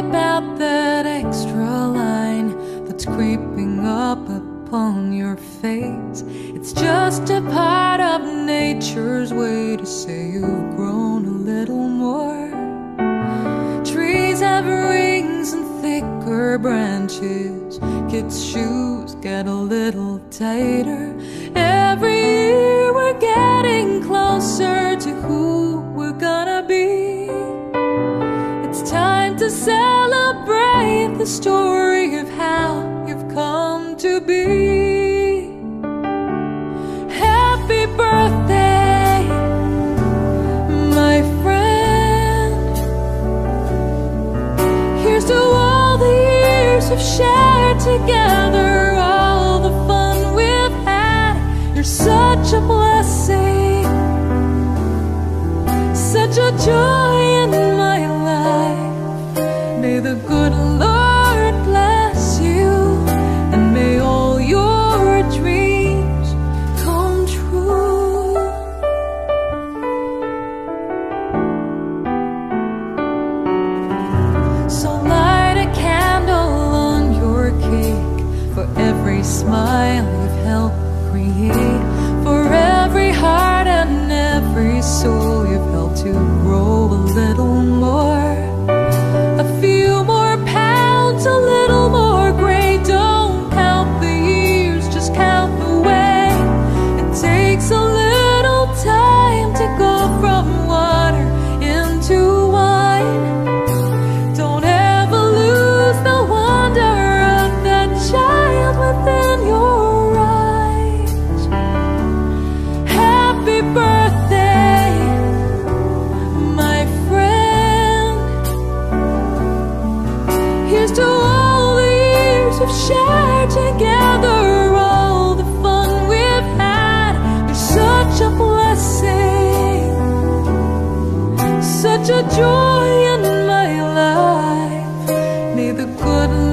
about that extra line that's creeping up upon your face. It's just a part of nature's way to say you've grown a little more. Trees have rings and thicker branches. Kids' shoes get a little tighter. Every year we're getting closer to who the story of how you've come to be. Happy birthday, my friend. Here's to all the years we've shared together, all the fun we've had. You're such a blessing, every smile you've helped create, for every heart and every soul you've helped to grow a little share together all the fun we've had. It's such a blessing, such a joy in my life. May the good